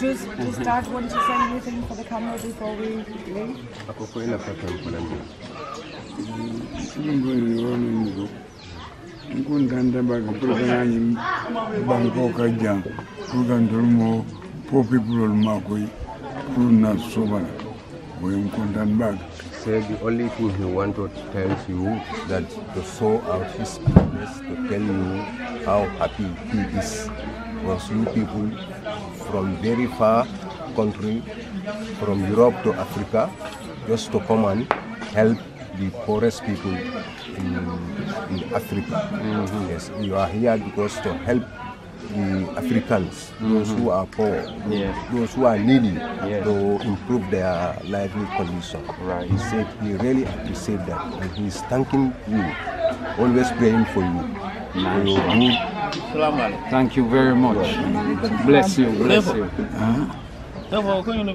Just, just mhm. Dad want to say anything for the camera before we leave? ako ko ina fatan fulani Mbuni wani nzo. Nkun tanda ba ka pura kana ni banko ka jang. Kugan turmo po people ol ma koy. Pur na sobana. Wo nkun tan ba. say the only thing he wanted to tell you that to show out his happiness to tell you how happy he is because you people from very far country from Europe to Africa just to come and help the poorest people in, in Africa. Mm-hmm. Yes, you are here because to help the Africans, those who mm-hmm. are poor, Yeah. those who are needy, Yeah. to improve their lively condition. Right. He said he really appreciates that and he's thanking you, always praying for you. Good Thank you very much. Bless you, bless you. Therefore, can